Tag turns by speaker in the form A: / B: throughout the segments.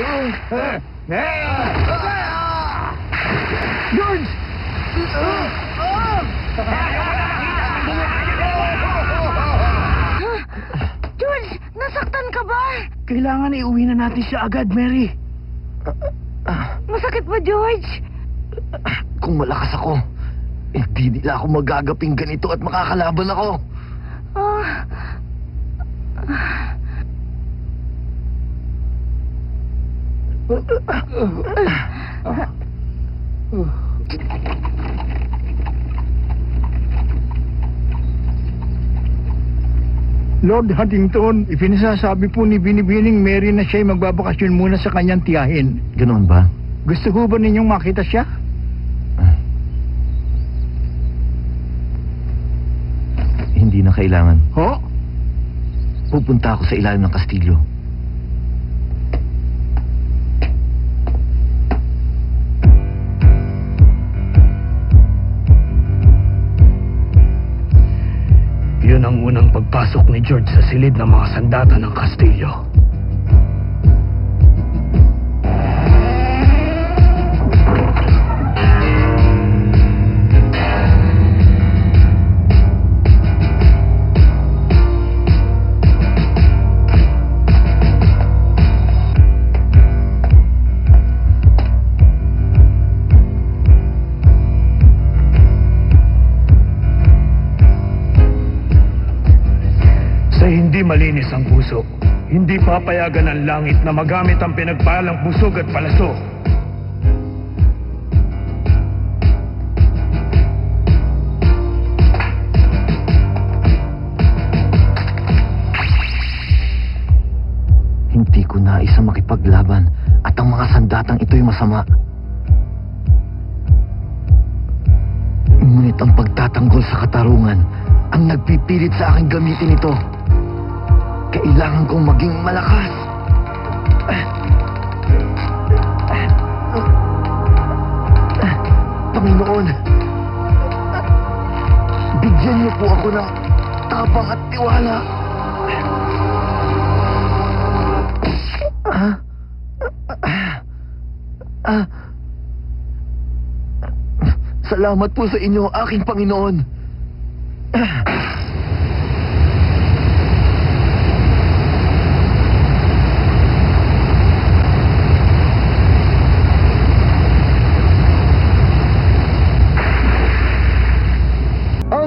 A: George!
B: George, nasaktan ka ba?
A: Kailangan iuwi na natin siya agad, Mary.
B: Masakit ba, George?
C: Kung malakas ako, hindi nila ako magagaping ganito at makakalaban ako.
B: Ah,
A: Lord Huntington, ipinasasabi po ni Binibining Mary na siya'y magbabakasyon muna sa kanyang tiyahin.
C: Ganoon ba?
A: Gusto ho ba ninyong makita siya?
C: Hindi na kailangan.
A: Ho?
C: Pupunta ako sa ilalim ng kastilyo.
D: Pagpasok ni George sa silid ng mga sandata ng Kastilyo. Hindi malinis ang puso, hindi papayagan ng langit na magamit ang pinagpalang busog at palaso.
C: Hindi ko nais na makipaglaban at ang mga sandatang ito'y masama. Ngunit ang pagtatanggol sa katarungan ang nagpipilit sa akin gamitin ito. Kailangan kong maging malakas. Panginoon, bigyan niyo po ako ng tapang at tiwala. Ah? Ah? Salamat po sa inyo, aking Panginoon.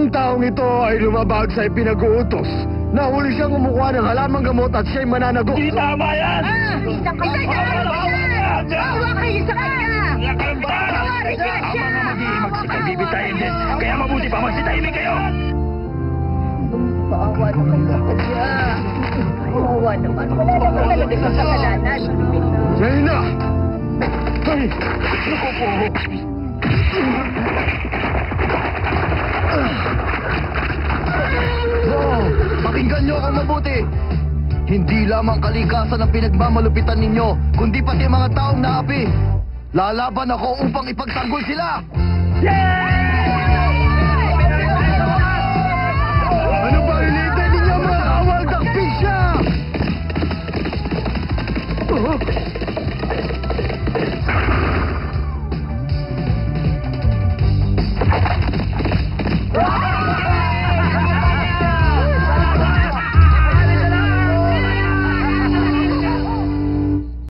D: Ang taong ito ay lumabag sa ipinag-uutos. Nahuli siyang umukuha ng halamang gamot at siya'y mananagot. Di tama yan!
B: ah, isang kayo sa kanya! Bawa kayo sa kanya! Patawarin niya
D: Ang
B: siya!
D: mga mag-iimag sikay bibitayin din. Kaya mabuti pa magsitahimik kayo.
B: Bawa naman sa kanya. Bawa naman. Wala naman talaga sa kasalanan.
D: Jaina! Ay! Naku po!
C: Pakinggan niyo ako mabuti! Hindi lamang kalikasan ang pinagmamalupitan ninyo, kundi pati mga taong naapi. Lalaban ako upang ipagtanggol sila!
D: Ano